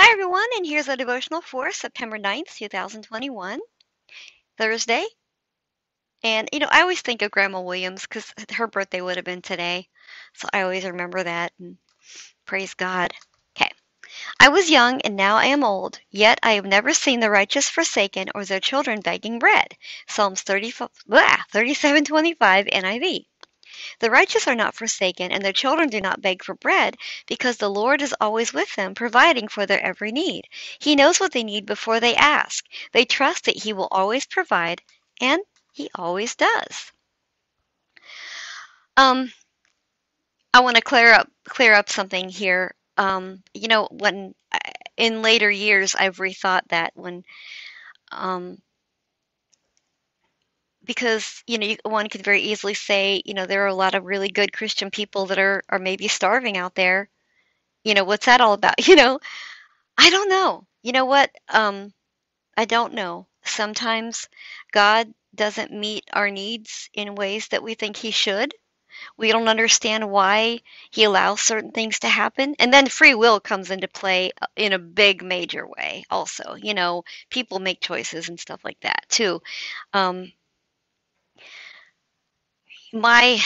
Hi, everyone, and here's a devotional for September 9th, 2021, Thursday. And, you know, I always think of Grandma Williams because her birthday would have been today. So I always remember that and praise God. Okay. I was young and now I am old, yet I have never seen the righteous forsaken or their children begging bread. Psalms 30, blah, 3725 NIV. The righteous are not forsaken, and their children do not beg for bread, because the Lord is always with them, providing for their every need. He knows what they need before they ask. They trust that He will always provide, and He always does. Um, I want to clear up clear up something here. Um, you know, when in later years, I've rethought that when um, because you know you, one could very easily say you know there are a lot of really good christian people that are are maybe starving out there. You know what's that all about? You know? I don't know. You know what? Um i don't know. Sometimes god doesn't meet our needs in ways that we think he should. We don't understand why he allows certain things to happen. And then free will comes into play uh, in a big major way also. You know people make choices and stuff like that too. Um, my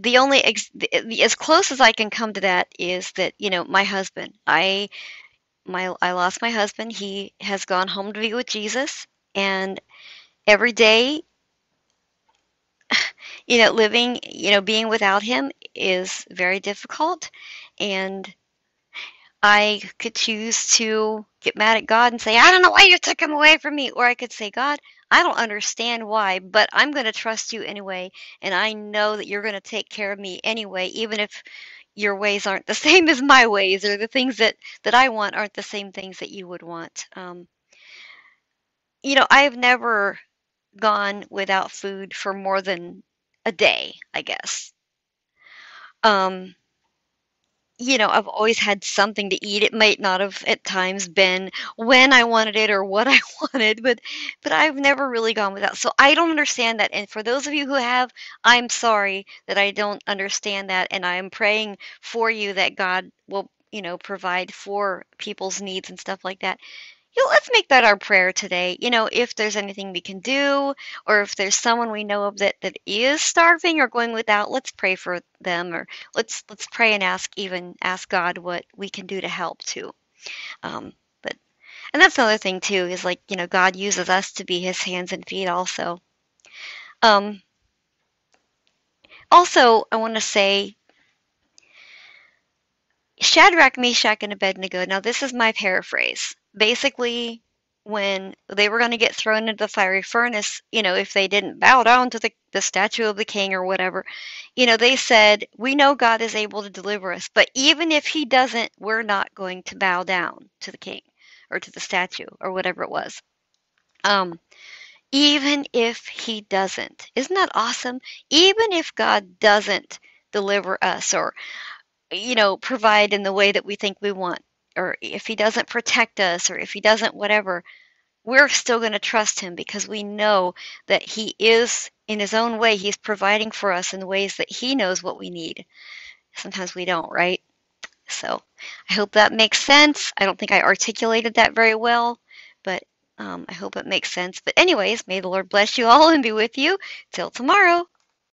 the only ex, the, as close as I can come to that is that you know my husband I my I lost my husband. He has gone home to be with Jesus. And every day you know living you know being without him is very difficult. And I could choose to get mad at God and say, I don't know why you took him away from me. Or I could say, God, I don't understand why, but I'm going to trust you anyway. And I know that you're going to take care of me anyway, even if your ways aren't the same as my ways or the things that, that I want aren't the same things that you would want. Um, you know, I've never gone without food for more than a day, I guess. Um, you know, I've always had something to eat. It might not have at times been when I wanted it or what I wanted, but but I've never really gone without. So I don't understand that. And for those of you who have, I'm sorry that I don't understand that and I'm praying for you that God will, you know, provide for people's needs and stuff like that know, let's make that our prayer today. You know, if there's anything we can do, or if there's someone we know of that, that is starving or going without, let's pray for them, or let's let's pray and ask even ask God what we can do to help too. Um, but and that's another thing too is like you know God uses us to be His hands and feet also. Um, also, I want to say Shadrach, Meshach, and Abednego. Now, this is my paraphrase basically when they were going to get thrown into the fiery furnace, you know, if they didn't bow down to the, the statue of the king or whatever, you know, they said, We know God is able to deliver us, but even if he doesn't, we're not going to bow down to the king or to the statue or whatever it was. Um, even if he doesn't. Isn't that awesome? Even if God doesn't deliver us or, you know, provide in the way that we think we want, or if he doesn't protect us or if he doesn't whatever, we're still going to trust him because we know that he is in his own way he's providing for us in ways that he knows what we need. Sometimes we don't, right? So I hope that makes sense. I don't think I articulated that very well, but um, I hope it makes sense. But anyways, may the Lord bless you all and be with you till tomorrow.